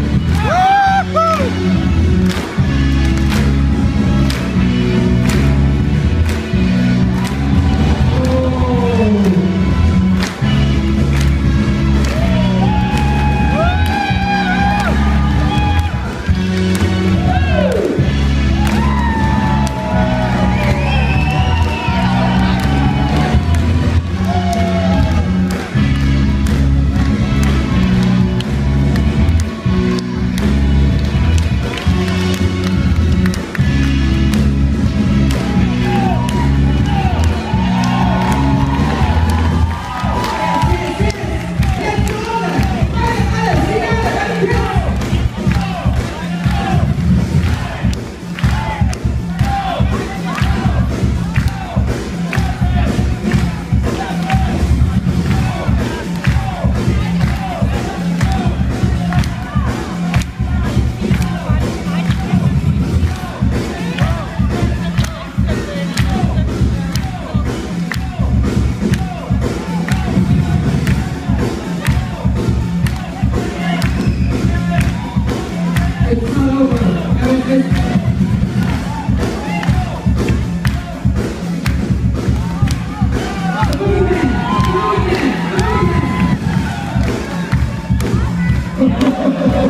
Yeah.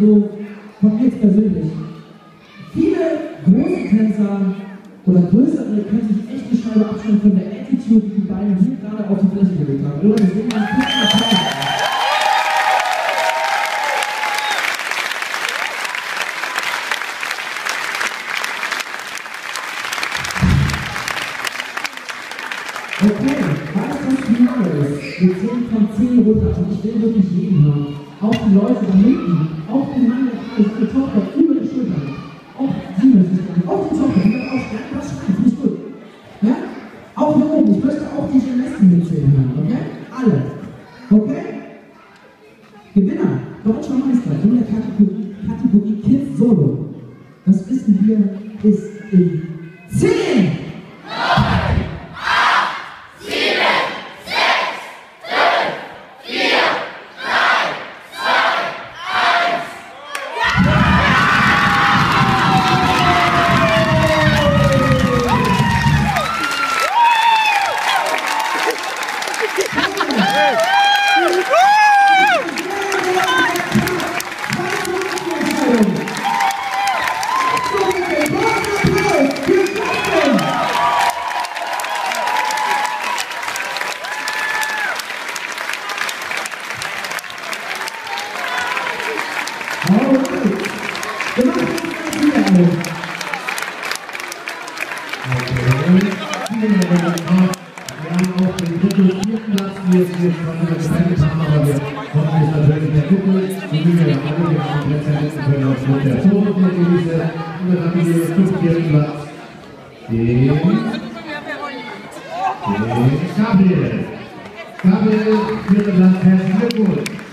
so von mir persönlich. Viele große Tänzer oder größere können sich echt eine Scheibe abschneiden von der Attitude, die die beiden hier gerade auf die Fläche gelegt haben. Oder deswegen ein wir zählen von 10 runter und ich will wirklich jeden hören. Auch die Leute da hinten, auch den Mann, der seine Tochter über die Schulter. Auch sie müssen sich gerne, auch die Tochter, die wird auch gerne was schreien, finde ich gut. Ja? Auch hier oben, ich möchte auch die Gymnasten mitzählen hören, okay? Alle. Okay? Gewinner, deutscher Meister in der Kategorie, Kategorie Kids Solo. Das wissen wir, ist Gabriel. Gabriel, vierter Platz, herzlichen Glückwunsch.